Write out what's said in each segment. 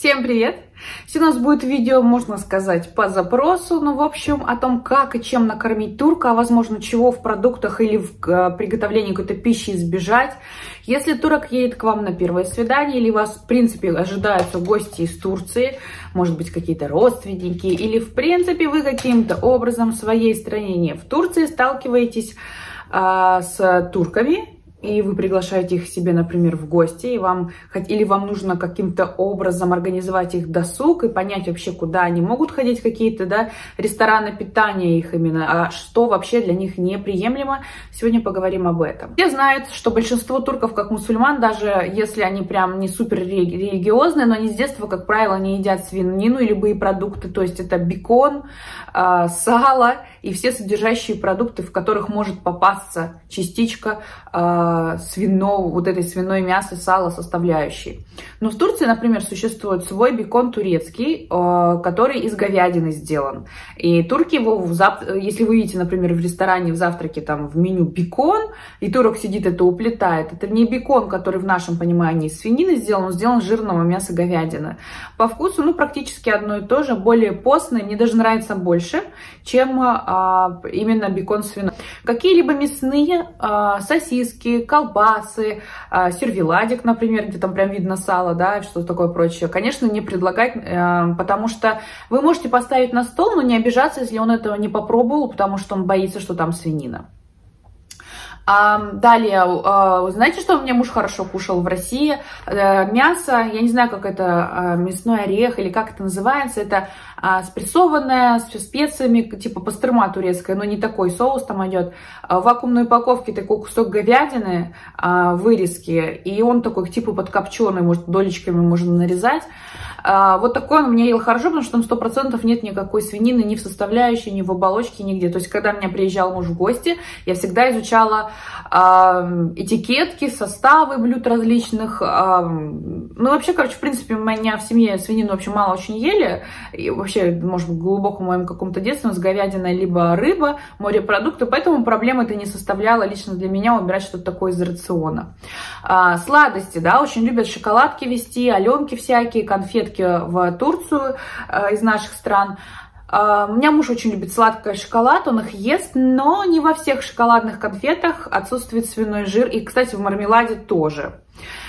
Всем привет! Сегодня у нас будет видео, можно сказать, по запросу, ну, в общем, о том, как и чем накормить турка, а, возможно, чего в продуктах или в э, приготовлении какой-то пищи избежать. Если турок едет к вам на первое свидание, или вас, в принципе, ожидаются гости из Турции, может быть, какие-то родственники, или, в принципе, вы каким-то образом в своей стране, не в Турции, сталкиваетесь а, с турками, и вы приглашаете их себе, например, в гости, и вам, или вам нужно каким-то образом организовать их досуг и понять вообще, куда они могут ходить, какие-то да, рестораны питания их именно, а что вообще для них неприемлемо. Сегодня поговорим об этом. Все знают, что большинство турков, как мусульман, даже если они прям не супер религиозные, но они с детства, как правило, не едят свинину и любые продукты, то есть это бекон, а, сало и все содержащие продукты, в которых может попасться частичка э, свиного, вот этой свиной мяса, сала составляющей. Но в Турции, например, существует свой бекон турецкий, э, который из говядины сделан. И турки его, в зав... если вы видите, например, в ресторане в завтраке там в меню бекон, и турок сидит это уплетает, это не бекон, который в нашем понимании из свинины сделан, он сделан жирного мяса говядины. По вкусу, ну, практически одно и то же, более постное, мне даже нравится больше, чем а, именно бекон свиной. Какие-либо мясные а, сосиски, колбасы, а, сервеладик, например, где там прям видно сало, да, что-то такое прочее, конечно, не предлагать, а, потому что вы можете поставить на стол, но не обижаться, если он этого не попробовал, потому что он боится, что там свинина. Далее, а, знаете, что у меня муж хорошо кушал в России? А, мясо, я не знаю, как это, а, мясной орех или как это называется, это а, спрессованное, с специями, типа пастерма турецкая, но не такой соус там идет. В вакуумной упаковке такой кусок говядины, вырезки, и он такой типа подкопченый, может, долечками можно нарезать. Вот такой он мне ел хорошо, потому что там сто процентов нет никакой свинины ни в составляющей, ни в оболочке, нигде. То есть, когда у меня приезжал муж в гости, я всегда изучала э, этикетки, составы блюд различных. Ну, вообще, короче, в принципе, у меня в семье свинину вообще мало очень ели. И вообще, может быть, глубоко в моем каком-то детстве с говядина либо рыба, морепродукты, поэтому проблемы это не составляло лично для меня убирать что-то такое из рациона. А, сладости, да, очень любят шоколадки вести, аленки всякие, конфеты поездки в Турцию э, из наших стран. Э, у меня муж очень любит сладкий шоколад, он их ест, но не во всех шоколадных конфетах отсутствует свиной жир. И, кстати, в мармеладе тоже.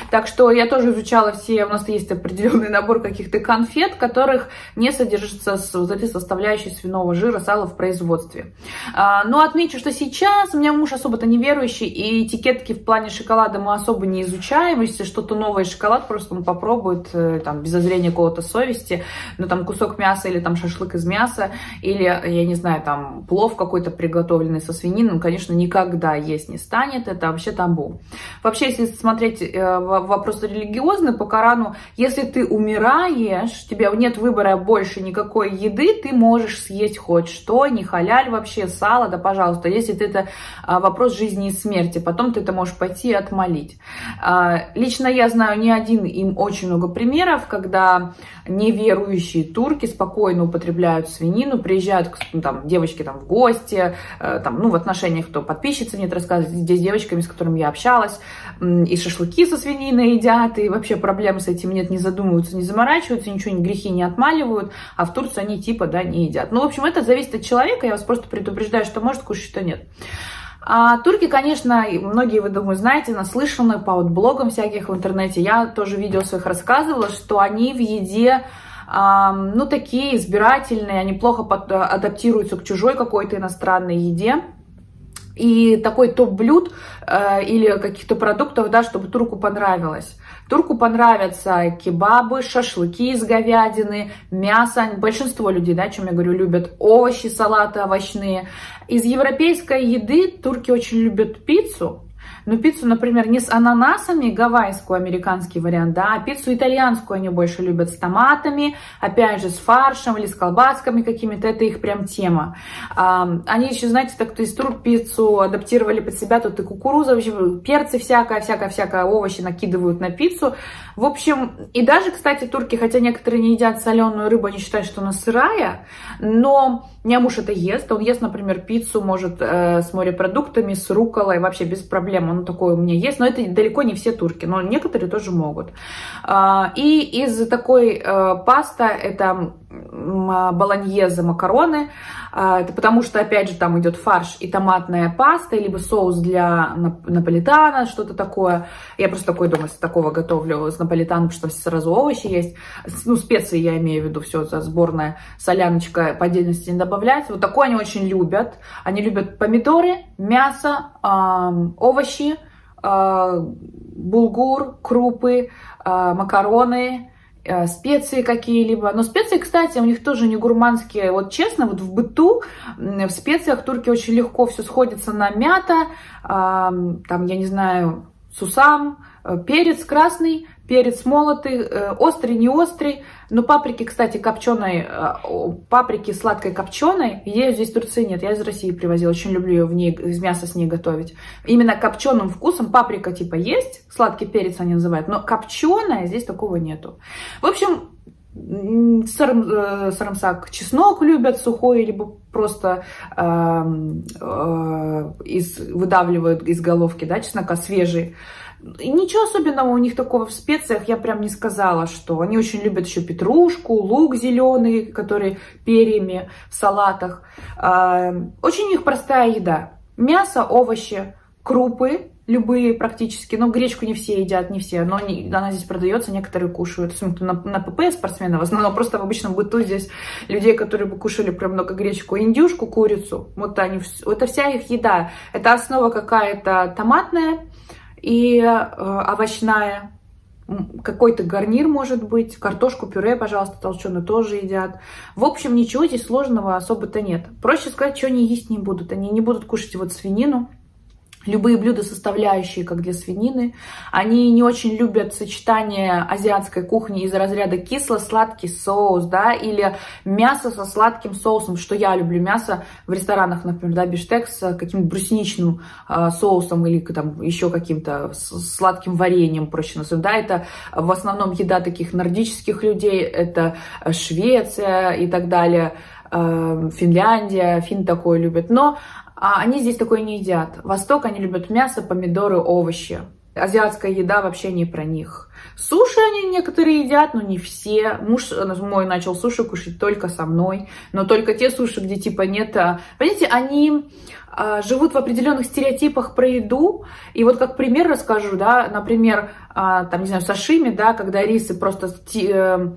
Так что я тоже изучала все, у нас есть определенный набор каких-то конфет, которых не содержится вот этой составляющей свиного жира, сала в производстве. А, но отмечу, что сейчас у меня муж особо-то неверующий, и этикетки в плане шоколада мы особо не изучаем. Если что-то новое шоколад, просто он попробует, э, там, без зазрения какого-то совести, ну, там, кусок мяса или там шашлык из мяса, или, я не знаю, там, плов какой-то приготовленный со свининой, он, конечно, никогда есть не станет, это вообще табу. Вообще, если смотреть э, вопрос религиозный по Корану, если ты умираешь, у тебя нет выбора больше никакой еды, ты можешь съесть хоть что, не халяль вообще, сало, да пожалуйста, если это, это вопрос жизни и смерти, потом ты это можешь пойти и отмолить. А, лично я знаю не один, им очень много примеров, когда неверующие турки спокойно употребляют свинину, приезжают ну, там, девочки там, в гости, э, там, ну, в отношениях, кто подписчица мне рассказывает, здесь девочками, с которыми я общалась, и шашлыки со свининой едят, и вообще проблем с этим нет, не задумываются, не заморачиваются, ничего, ни грехи не отмаливают, а в Турции они типа, да, не едят. Ну, в общем, это зависит от человека, я вас просто предупреждаю, что может кушать, что нет. А турки, конечно, многие, вы, думаю, знаете, наслышаны по вот блогам всяких в интернете. Я тоже видео своих рассказывала, что они в еде ну, такие избирательные, они плохо адаптируются к чужой какой-то иностранной еде. И такой топ-блюд э, или каких-то продуктов, да, чтобы турку понравилось. Турку понравятся кебабы, шашлыки из говядины, мясо. Большинство людей, да, о чем я говорю, любят овощи, салаты овощные. Из европейской еды турки очень любят пиццу. Но пиццу, например, не с ананасами, гавайскую, американский вариант, да, а пиццу итальянскую они больше любят с томатами, опять же, с фаршем или с колбасками какими-то, это их прям тема. Они еще, знаете, так то есть тур пиццу адаптировали под себя, тут и кукуруза, вообще, перцы всякое, всякое-всякое, овощи накидывают на пиццу. В общем, и даже, кстати, турки, хотя некоторые не едят соленую рыбу, они считают, что она сырая, но у меня муж это ест, он ест, например, пиццу, может, э, с морепродуктами, с руколой, вообще без проблем проблема, ну такое у меня есть, но это далеко не все турки, но некоторые тоже могут. А, и из такой э, паста это болоньезе макароны, а, это потому что, опять же, там идет фарш и томатная паста, либо соус для наполитана, что-то такое. Я просто такой дома с такого готовлю с наполитаном, потому что сразу овощи есть. Ну, специи я имею в виду, все за сборная соляночка по отдельности не добавлять. Вот такое они очень любят. Они любят помидоры, мясо, овощи, а, булгур, крупы, а, макароны, специи какие-либо. Но специи, кстати, у них тоже не гурманские. Вот честно, вот в быту, в специях турки очень легко все сходится на мята, там, я не знаю, сусам, э, перец красный, перец молотый, э, острый, не острый. Но паприки, кстати, копченой, э, паприки сладкой копченой, ее здесь в Турции нет, я из России привозила, очень люблю ее в ней, из мяса с ней готовить. Именно копченым вкусом паприка типа есть, сладкий перец они называют, но копченая здесь такого нету. В общем, сарам, э, сарамсак чеснок любят сухой, либо просто э, э, из, выдавливают из головки, да, чеснока свежий. Ничего особенного у них такого в специях я прям не сказала, что они очень любят еще петрушку, лук зеленый, который перьями в салатах. А, очень у них простая еда. Мясо, овощи, крупы, любые практически, но гречку не все едят, не все, но не, она здесь продается, некоторые кушают. На, на ПП спортсмены в основном, просто в обычном быту здесь людей, которые бы кушали прям много гречку, индюшку, курицу, вот они, это вся их еда. Это основа какая-то томатная, и э, овощная, какой-то гарнир может быть, картошку, пюре, пожалуйста, толченую тоже едят. В общем, ничего здесь сложного особо-то нет. Проще сказать, что они есть не будут. Они не будут кушать вот свинину, любые блюда, составляющие, как для свинины. Они не очень любят сочетание азиатской кухни из разряда кисло-сладкий соус, да, или мясо со сладким соусом, что я люблю мясо в ресторанах, например, да, биштекс с каким-то брусничным э, соусом или там еще каким-то сладким вареньем, проще называть, да, это в основном еда таких нордических людей, это Швеция и так далее, э, Финляндия, фин такое любят, но а они здесь такое не едят. Восток, они любят мясо, помидоры, овощи. Азиатская еда вообще не про них. Суши они некоторые едят, но не все. Муж мой начал суши кушать только со мной. Но только те суши, где типа нет... А, понимаете, они а, живут в определенных стереотипах про еду. И вот как пример расскажу, да, например, а, там, не знаю, сашими, да, когда рисы просто э,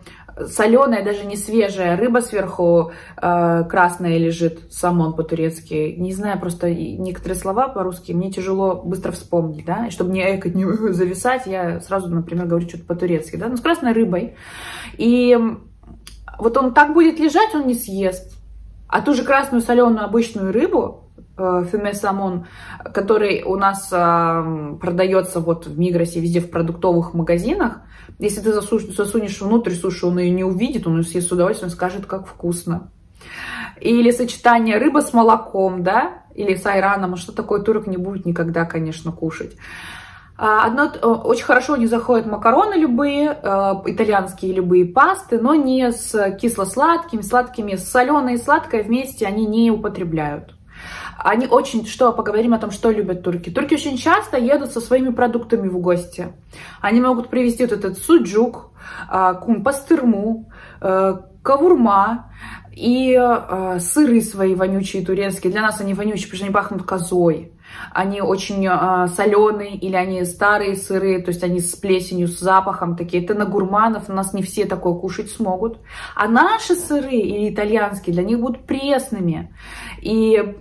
соленая, даже не свежая, рыба сверху э, красная лежит, самон по-турецки. Не знаю, просто некоторые слова по-русски мне тяжело быстро вспомнить, да, и чтобы не экать, не зависать, я сразу, например, говорю что-то по-турецки, да, ну, с красной рыбой. И вот он так будет лежать, он не съест. А ту же красную соленую обычную рыбу, фюме самон, который у нас э, продается вот в Мигросе, везде в продуктовых магазинах, если ты засунешь внутрь суши, он ее не увидит, он ее съест с удовольствием, скажет, как вкусно. Или сочетание рыба с молоком, да, или с айраном, а что такое турок не будет никогда, конечно, кушать. А, одно, э, очень хорошо не заходят макароны любые, э, итальянские любые пасты, но не с кисло-сладкими, сладкими, соленые и сладкое вместе они не употребляют. Они очень, что, поговорим о том, что любят турки. Турки очень часто едут со своими продуктами в гости. Они могут привезти вот этот суджук, а, кум-пастырму, э, кавурма и э, сыры свои вонючие турецкие. Для нас они вонючие, потому что они пахнут козой. Они очень э, соленые или они старые сыры, то есть они с плесенью, с запахом такие. Это на гурманов, у нас не все такое кушать смогут. А наши сыры или итальянские для них будут пресными. И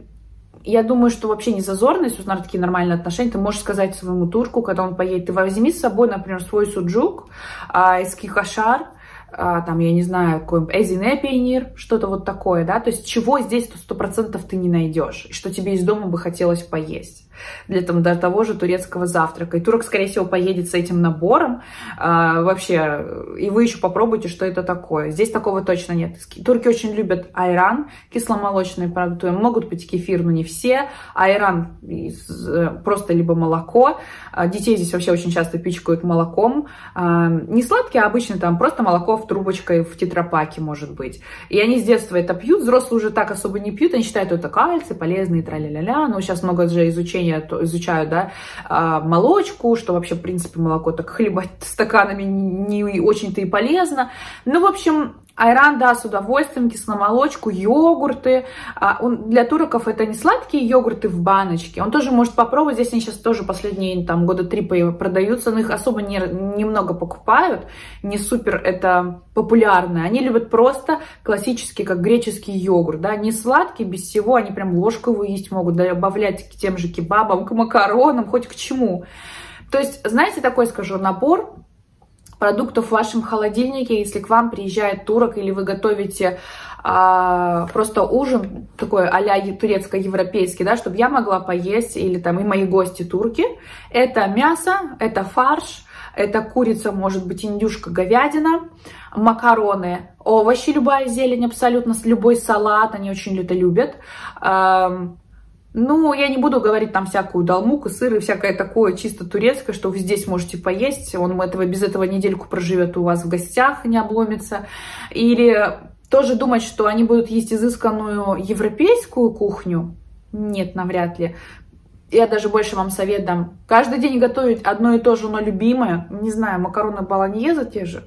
я думаю, что вообще не зазорно, если узнать такие нормальные отношения, ты можешь сказать своему турку, когда он поедет, ты возьми с собой, например, свой суджук а, из кихашар, а, там, я не знаю, какой-нибудь эзине пионер, что-то вот такое, да, то есть чего здесь сто процентов ты не найдешь, что тебе из дома бы хотелось поесть для, там, для того же турецкого завтрака. И турок, скорее всего, поедет с этим набором а, вообще, и вы еще попробуйте, что это такое. Здесь такого точно нет. Турки очень любят айран, кисломолочные продукты, могут быть кефир, но не все. Айран просто либо молоко. А, детей здесь вообще очень часто пичкают молоком. А, не сладкий, а обычно там просто молоко в трубочкой в тетрапаке, может быть. И они с детства это пьют, взрослые уже так особо не пьют, они считают, это кальций, полезный, тра-ля-ля-ля. Ну, сейчас много же изучения, изучают, да, а, молочку, что вообще, в принципе, молоко так хлебать стаканами не очень-то и полезно. Ну, в общем, Айран, да, с удовольствием, кисломолочку, йогурты. А, он, для туроков это не сладкие йогурты в баночке. Он тоже может попробовать. Здесь они сейчас тоже последние там, года три продаются, но их особо не, немного покупают. Не супер это популярные. Они любят просто классический, как греческий йогурт. Да? Не сладкий, без всего. Они прям ложку его есть могут добавлять к тем же кебабам, к макаронам, хоть к чему. То есть, знаете, такой, скажу, набор продуктов в вашем холодильнике, если к вам приезжает турок или вы готовите а, просто ужин такой а-ля турецко-европейский, да, чтобы я могла поесть, или там и мои гости турки. Это мясо, это фарш, это курица, может быть, индюшка, говядина, макароны, овощи, любая зелень абсолютно, любой салат, они очень это любят. Ну, я не буду говорить там всякую долмуку, сыр и всякое такое чисто турецкое, что вы здесь можете поесть. Он этого, без этого недельку проживет у вас в гостях, не обломится. Или тоже думать, что они будут есть изысканную европейскую кухню. Нет, навряд ли. Я даже больше вам совет дам. Каждый день готовить одно и то же, но любимое, не знаю, макароны баланьеза те же,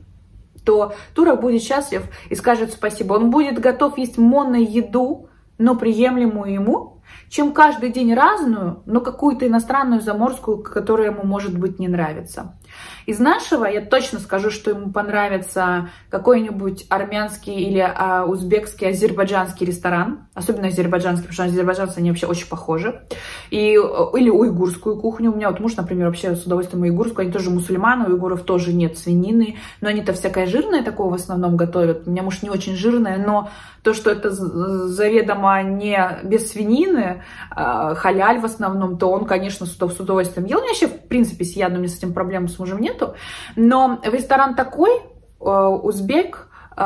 то турок будет счастлив и скажет спасибо. Он будет готов есть монную еду, но приемлемую ему, чем каждый день разную, но какую-то иностранную заморскую, которая ему, может быть, не нравится. Из нашего я точно скажу, что ему понравится какой-нибудь армянский или а, узбекский, азербайджанский ресторан, особенно азербайджанский, потому что азербайджанцы, они вообще очень похожи, и, или уйгурскую кухню. У меня вот муж, например, вообще с удовольствием уйгурскую, они тоже мусульманы, у уйгуров тоже нет свинины, но они-то всякое жирное такого в основном готовят. У меня муж не очень жирное, но то, что это заведомо не без свинины, а, халяль в основном, то он, конечно, с удовольствием ел. У меня вообще, в принципе, с ядом, у меня с этим проблем с мужем нету. Но ресторан такой, э, узбек, э,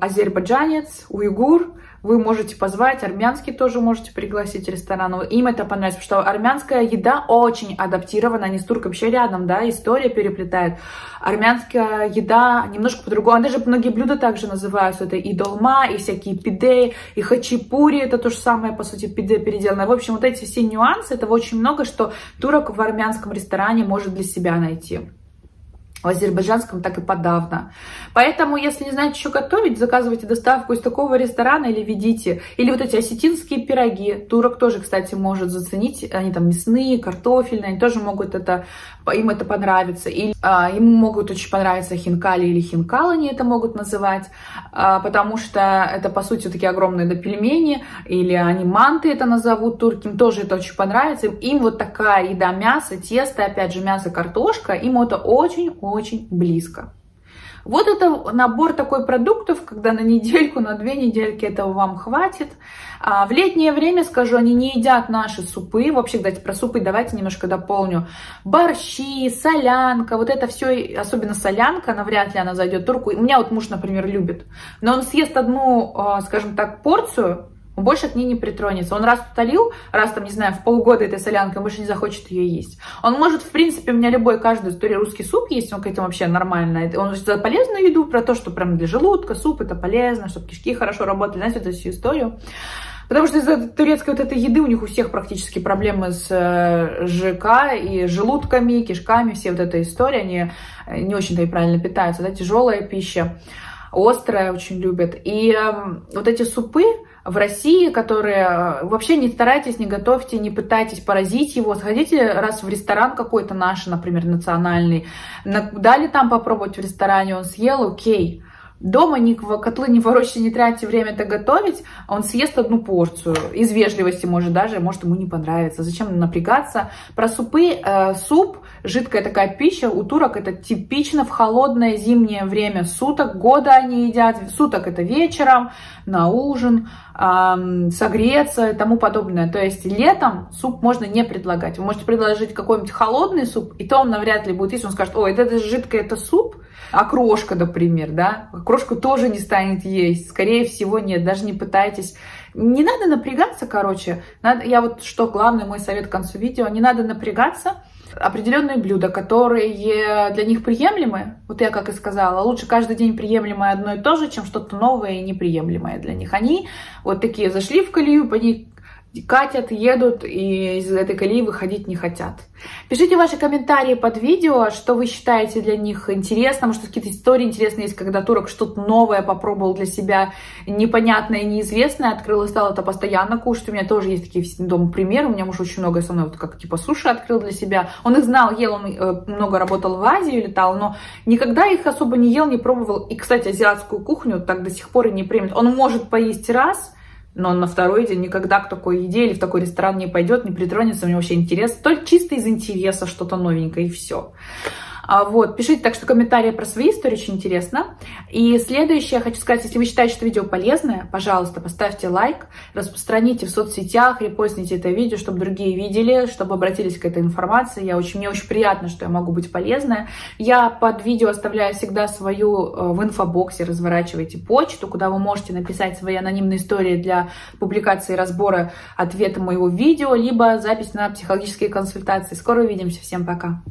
азербайджанец, уйгур, вы можете позвать, армянский тоже можете пригласить ресторан, им это понравится, потому что армянская еда очень адаптирована, они с турком вообще рядом, да, история переплетает. Армянская еда немножко по-другому, даже многие блюда также называются, это и долма, и всякие пиде, и хачапури, это то же самое, по сути, пиде переделанное. В общем, вот эти все нюансы, этого очень много, что турок в армянском ресторане может для себя найти в азербайджанском так и подавно. Поэтому, если не знаете, что готовить, заказывайте доставку из такого ресторана или ведите. Или вот эти осетинские пироги. Турок тоже, кстати, может заценить. Они там мясные, картофельные, они тоже могут это, им это понравится. Или а, ему могут очень понравиться хинкали или хинкал, они это могут называть, а, потому что это, по сути, такие огромные да, пельмени, или они манты это назовут турки, им тоже это очень понравится. Им вот такая еда, мясо, тесто, опять же, мясо, картошка, им это очень-очень очень близко. Вот это набор такой продуктов, когда на недельку, на две недельки этого вам хватит. А в летнее время, скажу, они не едят наши супы. Вообще, кстати, про супы давайте немножко дополню. Борщи, солянка, вот это все, особенно солянка, навряд ли она зайдет турку. У меня вот муж, например, любит. Но он съест одну, а, скажем так, порцию, он больше к ней не притронется. Он раз утолил, раз там, не знаю, в полгода этой солянкой, больше не захочет ее есть. Он может, в принципе, у меня любой, каждую историю русский суп есть, он к этому вообще нормально. Он за полезную еду, про то, что прям для желудка суп это полезно, чтобы кишки хорошо работали, знаете, эту всю историю. Потому что из-за турецкой вот этой еды у них у всех практически проблемы с э, ЖК и желудками, кишками, все вот эта история, они э, не очень-то и правильно питаются, да, тяжелая пища, острая очень любят. И э, вот эти супы, в России, которые э, вообще не старайтесь, не готовьте, не пытайтесь поразить его. Сходите раз в ресторан какой-то наш, например, национальный, дали там попробовать в ресторане, он съел, окей. Дома ни, котлы не ворочайте, не тратьте время это готовить, он съест одну порцию. Из вежливости, может, даже, может, ему не понравится. Зачем напрягаться? Про супы. Э, суп, жидкая такая пища, у турок это типично в холодное зимнее время суток, года они едят. Суток это вечером, на ужин, э, согреться и тому подобное. То есть летом суп можно не предлагать. Вы можете предложить какой-нибудь холодный суп, и то он навряд ли будет есть. Он скажет, ой, это жидкое, это суп, окрошка, например, да, окрошку тоже не станет есть, скорее всего нет, даже не пытайтесь. Не надо напрягаться, короче, надо, я вот, что главный мой совет к концу видео, не надо напрягаться, определенные блюда, которые для них приемлемы. Вот я как и сказала, лучше каждый день приемлемое одно и то же, чем что-то новое и неприемлемое для них. Они вот такие зашли в колею, по ней катят, едут и из этой колеи выходить не хотят. Пишите ваши комментарии под видео, что вы считаете для них интересно, может какие-то истории интересные есть, когда турок что-то новое попробовал для себя, непонятное, неизвестное, открыл и стал это постоянно кушать. У меня тоже есть такие дома примеры, у меня муж очень много со мной вот как типа суши открыл для себя. Он их знал, ел, он э, много работал в Азии, летал, но никогда их особо не ел, не пробовал. И, кстати, азиатскую кухню так до сих пор и не примет. Он может поесть раз, но на второй день никогда к такой еде или в такой ресторан не пойдет, не притронется, у него вообще интерес, только чисто из интереса что-то новенькое и все. А, вот, пишите так что комментарии про свои истории, очень интересно. И следующее, хочу сказать, если вы считаете, что видео полезное, пожалуйста, поставьте лайк, распространите в соцсетях, репостните это видео, чтобы другие видели, чтобы обратились к этой информации. Я очень, мне очень приятно, что я могу быть полезная. Я под видео оставляю всегда свою э, в инфобоксе, разворачивайте почту, куда вы можете написать свои анонимные истории для публикации разбора ответа моего видео, либо запись на психологические консультации. Скоро увидимся, всем пока!